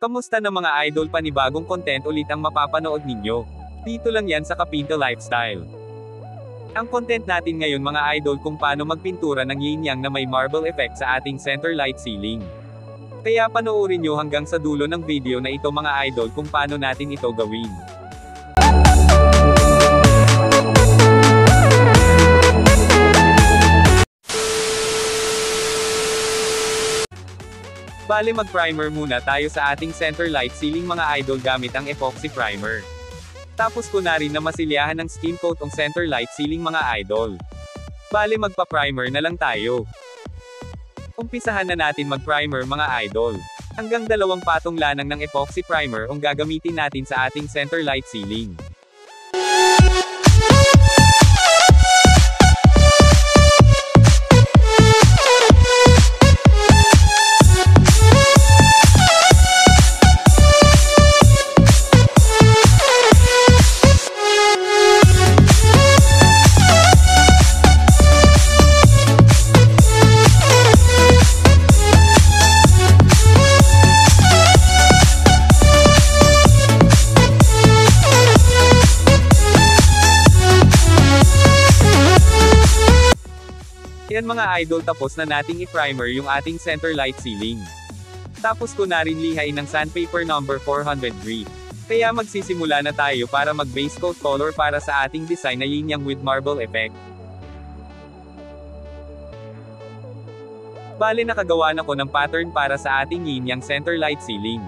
Kamusta na mga idol panibagong content ulit ang mapapanood ninyo? Dito lang yan sa Kapinto Lifestyle. Ang content natin ngayon mga idol kung paano magpintura ng yin yang na may marble effect sa ating center light ceiling. Kaya panoorin nyo hanggang sa dulo ng video na ito mga idol kung paano natin ito gawin. Bale mag-primer muna tayo sa ating center light ceiling mga idol gamit ang epoxy primer. Tapos ko na rin na masilyahan ng skin coat ang center light ceiling mga idol. Bale magpa-primer na lang tayo. Umpisahan na natin mag-primer mga idol. Hanggang dalawang patong lanang ng epoxy primer ang gagamitin natin sa ating center light ceiling. Yan mga idol tapos na nating i-primer yung ating center light ceiling. Tapos ko na rin lihain ng sandpaper number 400 grit. Kaya magsisimula na tayo para mag base coat color para sa ating design na yin with marble effect. Bale nakagawa na ko ng pattern para sa ating yin center light ceiling.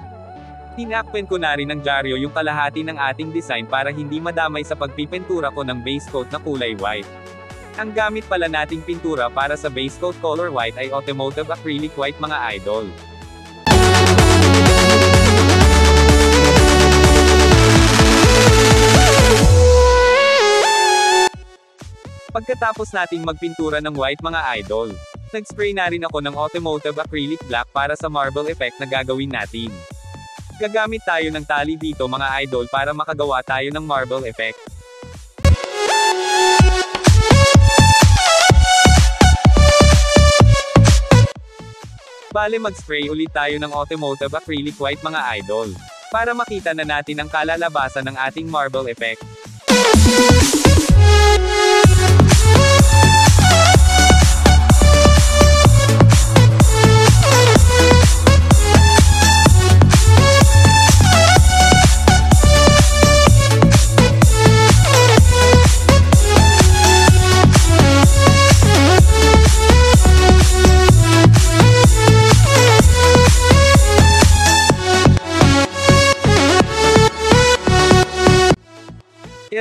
Tinakpen ko na rin ng dyaryo yung kalahati ng ating design para hindi madamay sa pagpipentura ko ng base coat na kulay white. Ang gamit pala nating pintura para sa base coat color white ay automotive acrylic white mga idol. Pagkatapos nating magpintura ng white mga idol, nag-spray na rin ako ng automotive acrylic black para sa marble effect na gagawin natin. Gagamit tayo ng tali dito mga idol para makagawa tayo ng marble effect. Bale mag-spray ulit tayo ng automotive acrylic white mga idol. Para makita na natin ang kalalabasan ng ating marble effect.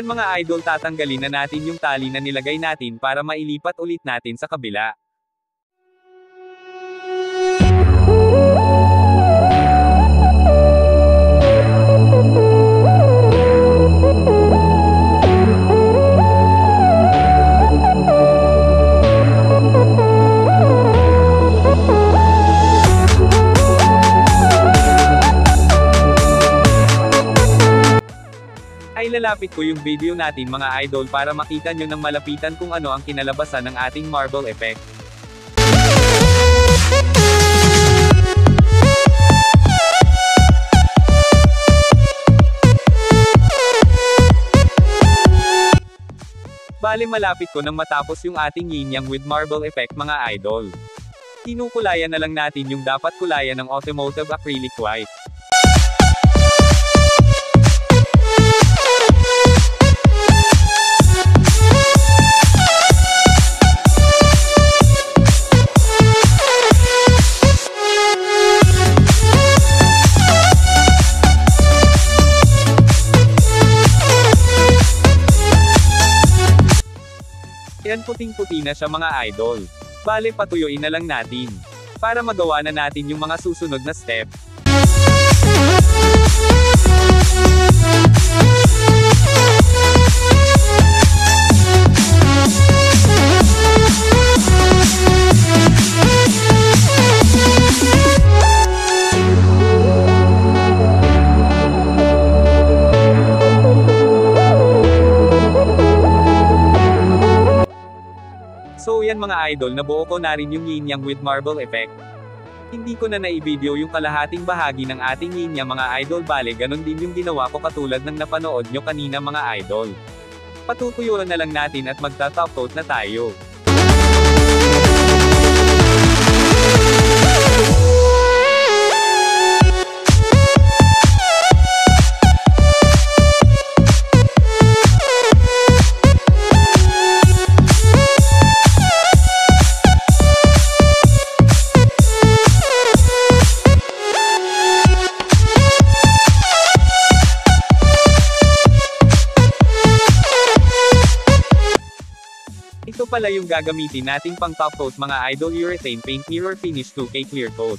Yan mga idol tatanggalin na natin yung tali na nilagay natin para mailipat ulit natin sa kabila. Ay lalapit ko yung video natin mga idol para makita nyo ng malapitan kung ano ang kinalabasan ng ating marble effect. Bale malapit ko nang matapos yung ating yin yang with marble effect mga idol. Kinukulayan na lang natin yung dapat kulayan ng automotive acrylic white. Yan puting-puti na siya mga idol. Bale patuyuin na lang natin. Para magawa na natin yung mga susunod na step. Idol nabuo ko na rin yung yin yang with marble effect. Hindi ko na nai-video yung kalahating bahagi ng ating linya mga idol bale ganon din yung ginawa ko katulad ng napanood nyo kanina mga idol. Patutuyuan na lang natin at magta-top na tayo. Pala yung gagamitin nating pang top coat mga idol urethane paint mirror finish 2K clear coat.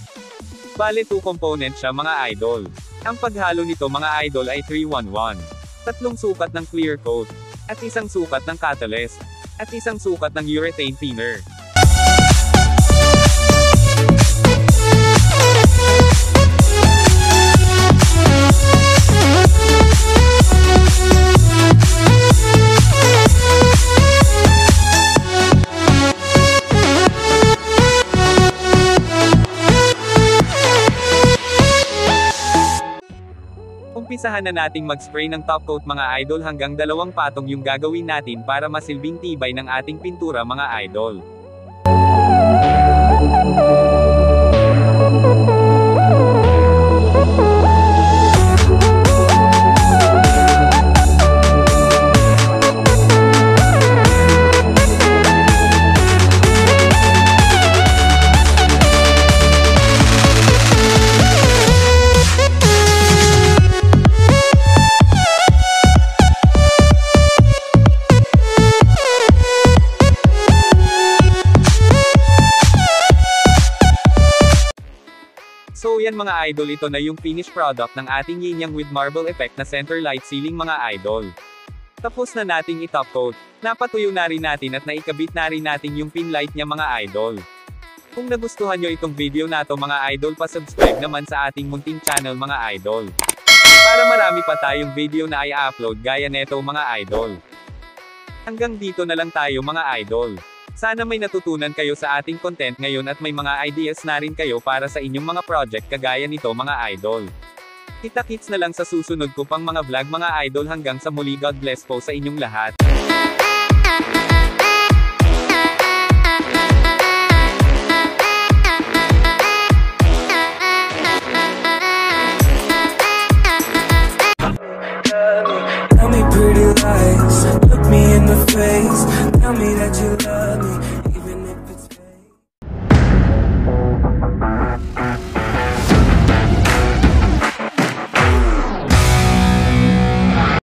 Bale 2 components siya mga idol. Ang paghalo nito mga idol ay 311. Tatlong sukat ng clear coat. At isang sukat ng catalyst. At isang sukat ng urethane thinner. Umpisahan na nating mag-spray ng top coat mga idol hanggang dalawang patong yung gagawin natin para masilbing tibay ng ating pintura mga idol. So yan mga idol ito na yung finished product ng ating yinyang with marble effect na center light ceiling mga idol. Tapos na nating i-top coat. Napatuyo na rin natin at naikabit na rin natin yung pin light niya mga idol. Kung nagustuhan nyo itong video na to mga idol pa-subscribe naman sa ating munting channel mga idol. Para marami pa tayong video na i-upload gaya neto mga idol. Hanggang dito na lang tayo mga idol. Sana may natutunan kayo sa ating content ngayon at may mga ideas na rin kayo para sa inyong mga project kagaya nito mga idol. Kita-kits na lang sa susunod ko pang mga vlog mga idol hanggang sa muli God bless po sa inyong lahat. Pretty lies,